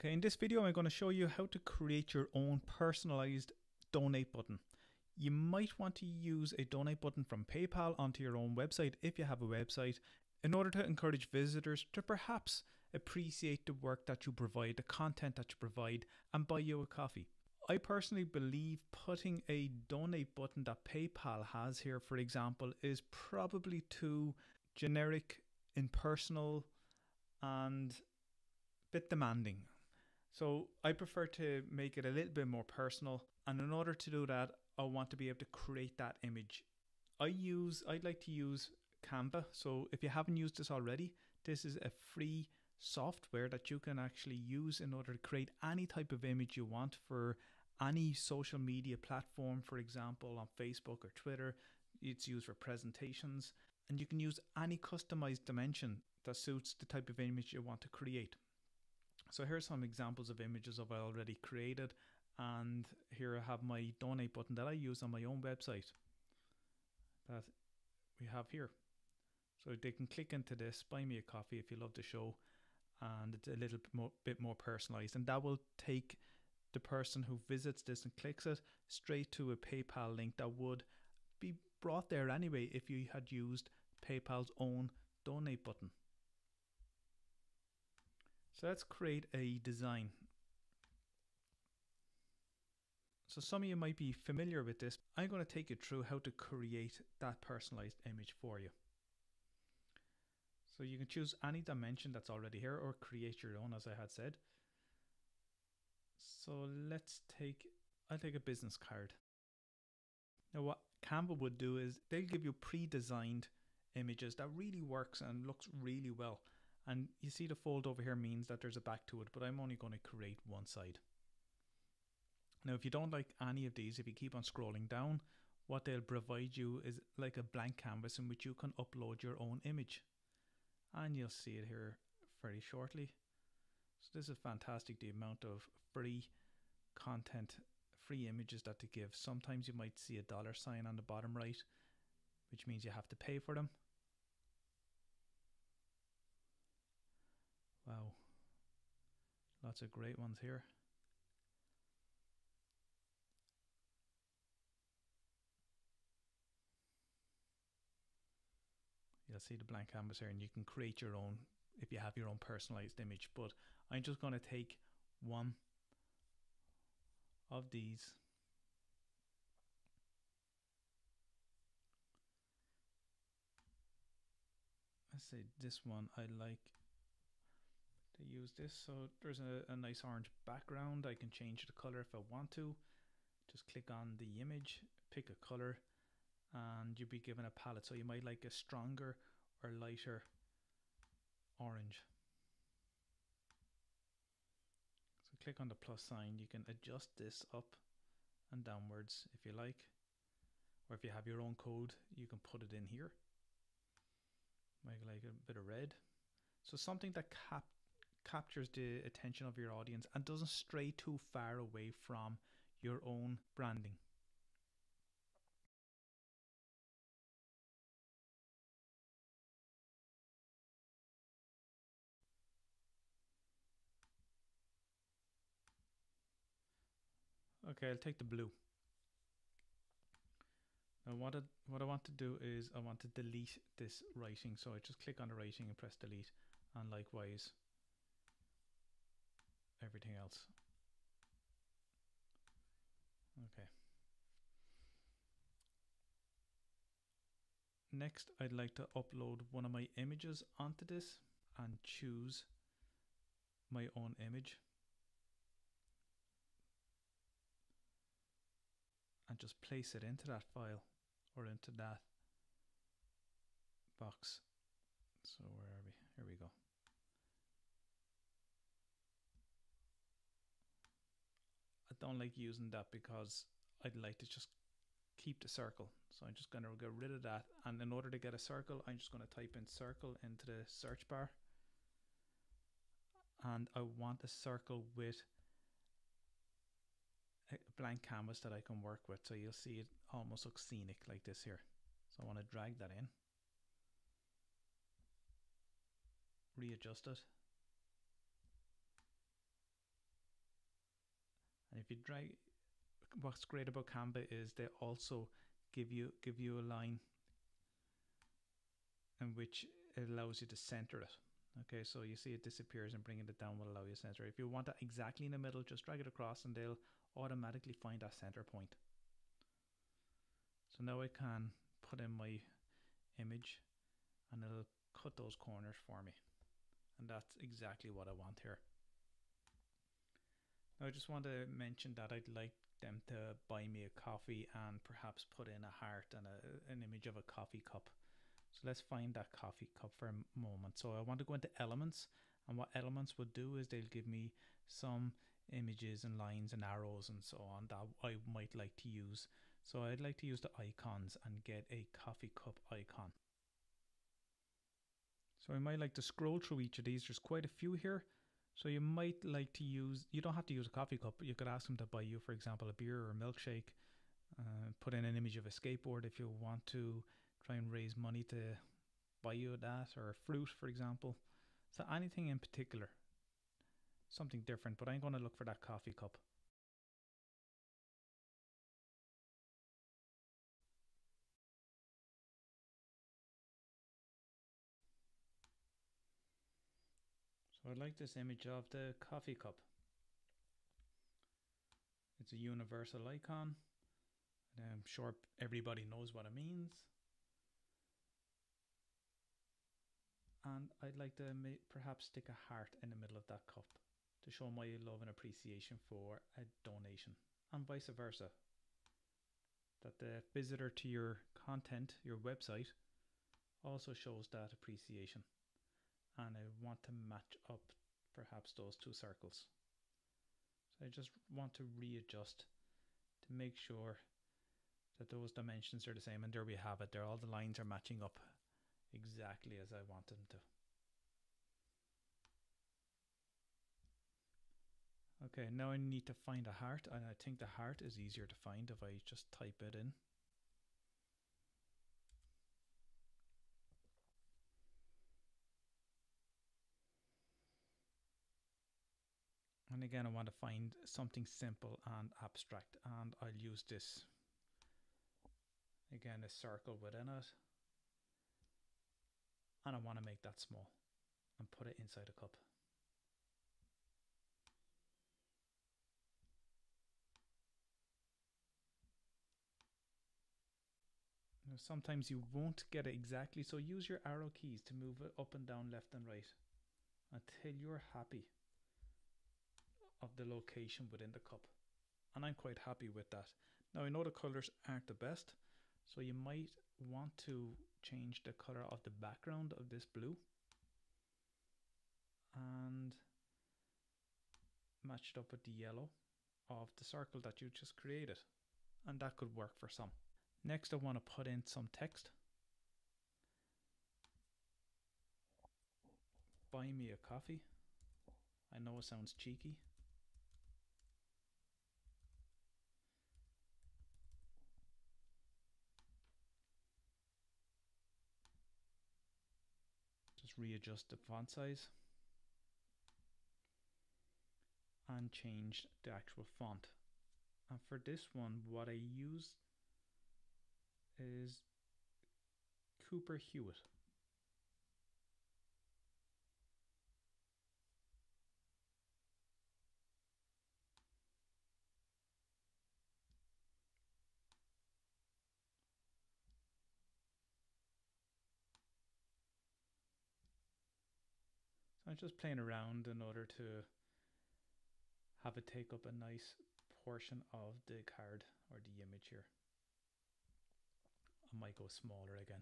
Okay, in this video I'm going to show you how to create your own personalized donate button. You might want to use a donate button from PayPal onto your own website if you have a website in order to encourage visitors to perhaps appreciate the work that you provide, the content that you provide, and buy you a coffee. I personally believe putting a donate button that PayPal has here, for example, is probably too generic, impersonal, and a bit demanding. So I prefer to make it a little bit more personal. And in order to do that, I want to be able to create that image. I use, I'd like to use Canva. So if you haven't used this already, this is a free software that you can actually use in order to create any type of image you want for any social media platform, for example, on Facebook or Twitter. It's used for presentations, and you can use any customized dimension that suits the type of image you want to create. So here's some examples of images I've already created and here I have my donate button that I use on my own website that we have here. So they can click into this, buy me a coffee if you love the show and it's a little bit more, bit more personalized and that will take the person who visits this and clicks it straight to a PayPal link that would be brought there anyway if you had used PayPal's own donate button. So let's create a design. So some of you might be familiar with this. I'm going to take you through how to create that personalized image for you. So you can choose any dimension that's already here or create your own as I had said. So let's take, I'll take a business card. Now what Canva would do is they'll give you pre-designed images that really works and looks really well. And you see the fold over here means that there's a back to it, but I'm only going to create one side. Now, if you don't like any of these, if you keep on scrolling down, what they'll provide you is like a blank canvas in which you can upload your own image. And you'll see it here very shortly. So this is fantastic, the amount of free content, free images that they give. Sometimes you might see a dollar sign on the bottom right, which means you have to pay for them. Lots of great ones here. You'll see the blank canvas here and you can create your own if you have your own personalized image. But I'm just going to take one of these let's say this one I like to use this. So there's a, a nice orange background. I can change the color if I want to. Just click on the image, pick a color, and you'll be given a palette. So you might like a stronger or lighter orange. So click on the plus sign. You can adjust this up and downwards if you like. Or if you have your own code, you can put it in here. Make like a bit of red. So something that cap captures the attention of your audience and doesn't stray too far away from your own branding. Okay, I'll take the blue. Now what I, what I want to do is I want to delete this writing. So I just click on the writing and press delete and likewise everything else. Okay. Next, I'd like to upload one of my images onto this and choose my own image. And just place it into that file or into that box. So where are we? Here we go. Don't like using that because I'd like to just keep the circle. So I'm just going to get rid of that. And in order to get a circle, I'm just going to type in circle into the search bar. And I want a circle with a blank canvas that I can work with. So you'll see it almost looks scenic like this here. So I want to drag that in. Readjust it. If you drag, what's great about Canva is they also give you give you a line in which allows you to center it. Okay, so you see it disappears and bringing it down will allow you to center. If you want it exactly in the middle, just drag it across and they'll automatically find that center point. So now I can put in my image and it'll cut those corners for me. And that's exactly what I want here. Now I just want to mention that I'd like them to buy me a coffee and perhaps put in a heart and a, an image of a coffee cup. So let's find that coffee cup for a moment. So I want to go into elements and what elements would do is they'll give me some images and lines and arrows and so on that I might like to use. So I'd like to use the icons and get a coffee cup icon. So I might like to scroll through each of these. There's quite a few here. So you might like to use, you don't have to use a coffee cup, you could ask them to buy you, for example, a beer or a milkshake. Uh, put in an image of a skateboard if you want to try and raise money to buy you that or a fruit, for example. So anything in particular, something different, but I'm going to look for that coffee cup. I like this image of the coffee cup. It's a universal icon. And I'm sure everybody knows what it means. and I'd like to perhaps stick a heart in the middle of that cup to show my love and appreciation for a donation and vice versa. That the visitor to your content, your website, also shows that appreciation. And I want to match up perhaps those two circles. So I just want to readjust to make sure that those dimensions are the same. And there we have it. There, all the lines are matching up exactly as I want them to. Okay, now I need to find a heart, and I think the heart is easier to find if I just type it in. And again, I want to find something simple and abstract, and I'll use this. Again, a circle within it and I want to make that small and put it inside a cup. Now, sometimes you won't get it exactly, so use your arrow keys to move it up and down, left and right until you're happy of the location within the cup. And I'm quite happy with that. Now I know the colors aren't the best, so you might want to change the color of the background of this blue and match it up with the yellow of the circle that you just created and that could work for some. Next I want to put in some text. Buy me a coffee. I know it sounds cheeky, readjust the font size and change the actual font. And for this one, what I use is Cooper Hewitt. Just playing around in order to have it take up a nice portion of the card or the image here. I might go smaller again.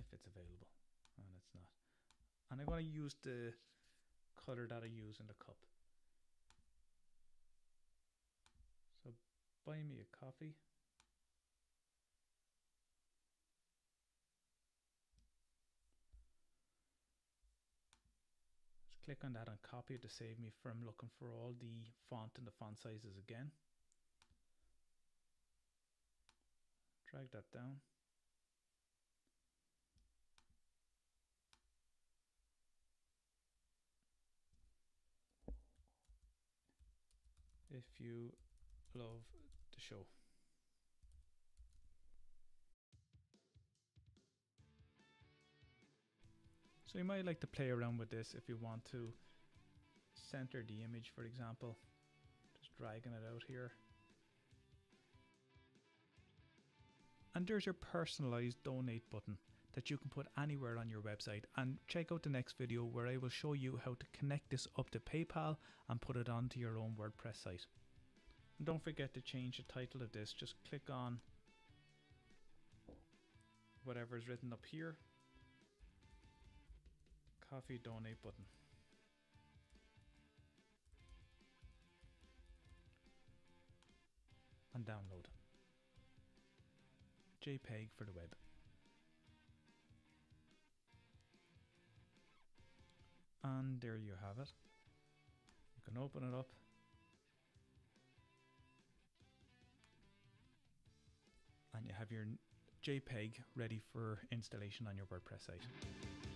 If it's available and it's not. And I'm going to use the color that I use in the cup. So buy me a coffee. click on that and copy it to save me from looking for all the font and the font sizes again. Drag that down. If you love the show. So you might like to play around with this if you want to center the image, for example. Just dragging it out here. And there's your personalized donate button that you can put anywhere on your website. And check out the next video where I will show you how to connect this up to PayPal and put it onto your own WordPress site. And don't forget to change the title of this. Just click on whatever is written up here. Coffee donate button. And download. JPEG for the web. And there you have it. You can open it up. And you have your JPEG ready for installation on your WordPress site.